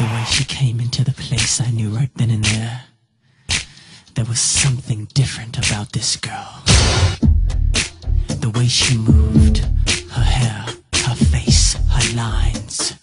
The way she came into the place, I knew right then and there. There was something different about this girl. The way she moved, her hair, her face, her lines.